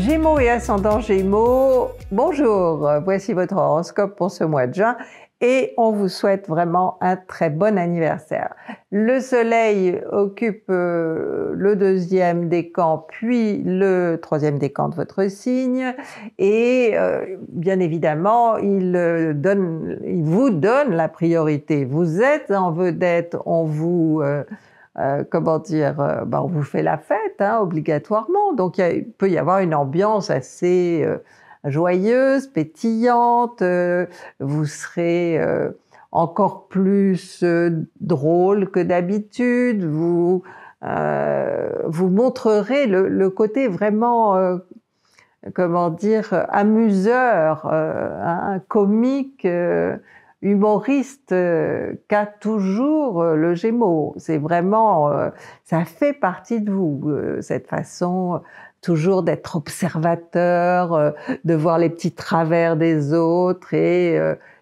Gémeaux et ascendant Gémeaux, bonjour, voici votre horoscope pour ce mois de juin et on vous souhaite vraiment un très bon anniversaire. Le soleil occupe euh, le deuxième décan puis le troisième décan de votre signe et euh, bien évidemment il, euh, il vous donne la priorité. Vous êtes en vedette, on vous... comment dire, euh, ben, on vous fait la fête hein, obligatoirement. Donc il, peut y avoir une ambiance assez euh, joyeuse, pétillante. vous serez encore plus drôle que d'habitude. Vous vous montrerez le, le côté vraiment comment dire amuseur, hein, comique humoriste euh, qu'a toujours euh, le Gémeaux. C'est vraiment, euh, ça fait partie de vous, cette façon toujours d'être observateur, de voir les petits travers des autres et,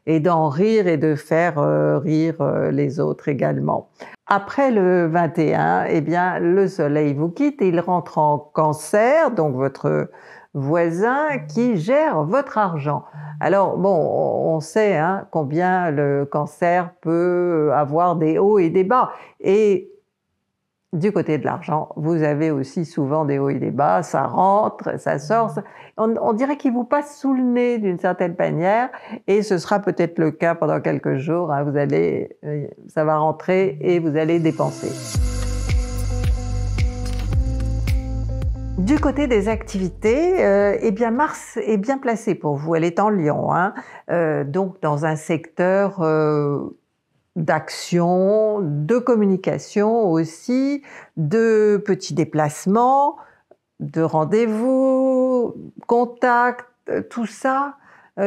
et d'en rire et de faire rire les autres également. Après le 21, eh bien, le soleil vous quitte il rentre en cancer, donc votre voisin qui gère votre argent. Alors bon, on sait hein, combien le cancer peut avoir des hauts et des bas. Et du côté de l'argent, vous avez aussi souvent des hauts et des bas, ça rentre, ça sort. On, dirait qu'il vous passe sous le nez d'une certaine manière, et ce sera peut-être le cas pendant quelques jours. Hein. vous allez, euh, ça va rentrer et vous allez dépenser. Du côté des activités, euh, eh bien Mars est bien placée pour vous. Elle est en Lion, hein. euh, donc dans un secteur euh, d'action, de communication aussi, de petits déplacements, de rendez-vous, contacts, tout ça,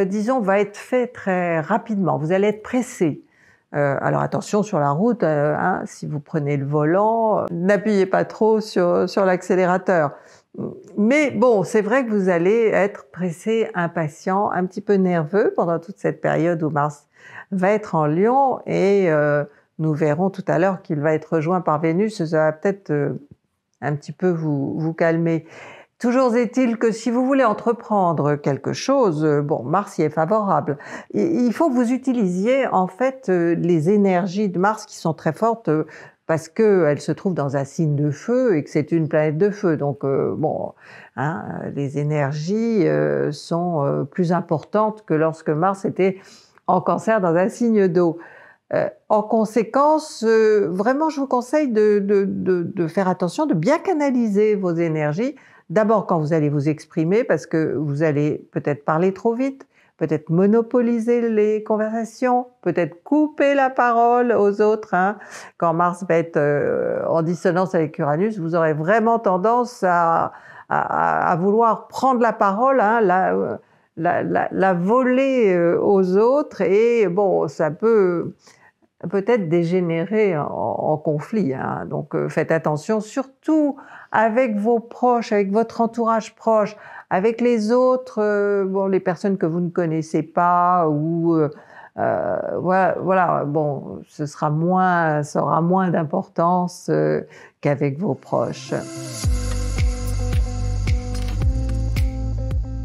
disons, va être fait très rapidement. Vous allez être pressé. alors attention sur la route, hein, si vous prenez le volant, n'appuyez pas trop sur, sur l'accélérateur. Mais bon, c'est vrai que vous allez être pressé, impatient, un petit peu nerveux pendant toute cette période où Mars va être en Lion et euh, nous verrons tout à l'heure qu'il va être rejoint par Vénus, ça va peut-être euh, un petit peu vous, vous calmer. Toujours est-il que si vous voulez entreprendre quelque chose, euh, bon, Mars y est favorable. Il faut que vous utilisiez en fait les énergies de Mars qui sont très fortes parce qu'elle se trouve dans un signe de feu et que c'est une planète de feu. Donc euh, bon, hein, les énergies euh, sont euh, plus importantes que lorsque Mars était en cancer dans un signe d'eau. en conséquence, vraiment, je vous conseille de, faire attention, de bien canaliser vos énergies. D'abord quand vous allez vous exprimer, parce que vous allez peut-être parler trop vite, peut-être monopoliser les conversations, peut-être couper la parole aux autres. Hein. Quand Mars va être euh, en dissonance avec Uranus, vous aurez vraiment tendance à, à, vouloir prendre la parole, hein, la, la, la, la, voler euh, aux autres, et bon, ça peut peut-être dégénérer en, conflit. Hein. Donc euh, faites attention, surtout avec vos proches, avec votre entourage proche, avec les autres, euh, bon, les personnes que vous ne connaissez pas ou euh, voilà, voilà, bon, ce sera moins, ça aura moins d'importance qu'avec vos proches.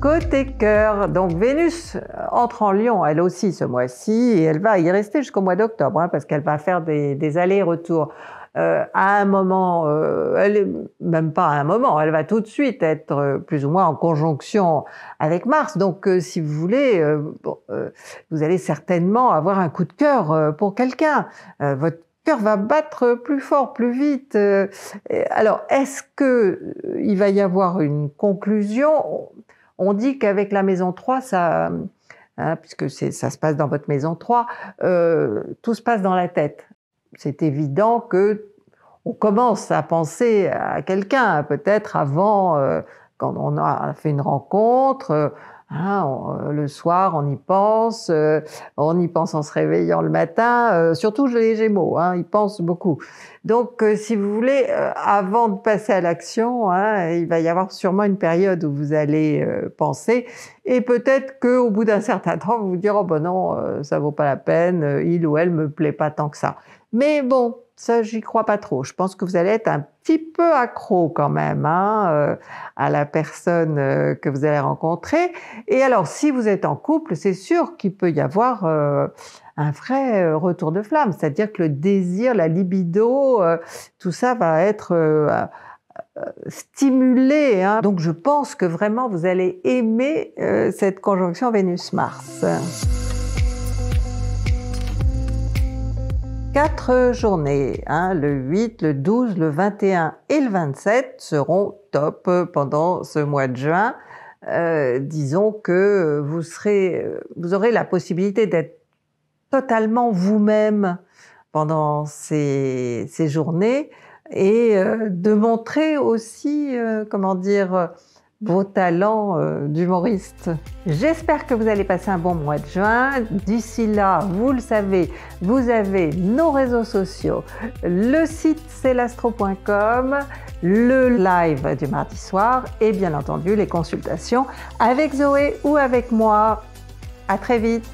Côté cœur, donc Vénus entre en Lion, elle aussi ce mois-ci, et elle va y rester jusqu'au mois d'octobre, hein, parce qu'elle va faire des, des allers-retours. Euh, à un moment, euh, elle est même pas à un moment, elle va tout de suite être euh, plus ou moins en conjonction avec Mars. Donc, si vous voulez, vous allez certainement avoir un coup de cœur pour quelqu'un. votre cœur va battre plus fort, plus vite. alors, est-ce que il va y avoir une conclusion? On dit qu'avec la maison 3, ça, hein, puisque ça se passe dans votre maison 3, tout se passe dans la tête. C'est évident que on commence à penser à quelqu'un, peut-être avant, euh, quand on a fait une rencontre, euh, hein, euh, le soir on y pense, on y pense en se réveillant le matin, surtout les Gémeaux, hein, ils pensent beaucoup. Donc si vous voulez, avant de passer à l'action, hein, il va y avoir sûrement une période où vous allez penser, et peut-être qu'au bout d'un certain temps, vous vous direz, oh ben non, ça vaut pas la peine, il ou elle me plaît pas tant que ça. Mais bon, ça, j'y crois pas trop. Je pense que vous allez être un petit peu accro quand même hein, euh, à la personne euh, que vous allez rencontrer. Et alors, si vous êtes en couple, c'est sûr qu'il peut y avoir euh, un vrai retour de flamme, c'est-à-dire que le désir, la libido, tout ça va être stimulé. Hein. Donc, je pense que vraiment vous allez aimer cette conjonction Vénus-Mars. Quatre journées, hein, le 8, le 12, le 21 et le 27 seront top pendant ce mois de juin. Euh, disons que vous serez, vous aurez la possibilité d'être totalement vous-même pendant ces, ces, journées et euh, de montrer aussi, euh, comment dire, vos talents euh, d'humoriste. J'espère que vous allez passer un bon mois de juin. D'ici là, vous le savez, vous avez nos réseaux sociaux, le site celastro.com, le live du mardi soir et bien entendu les consultations avec Zoé ou avec moi. À très vite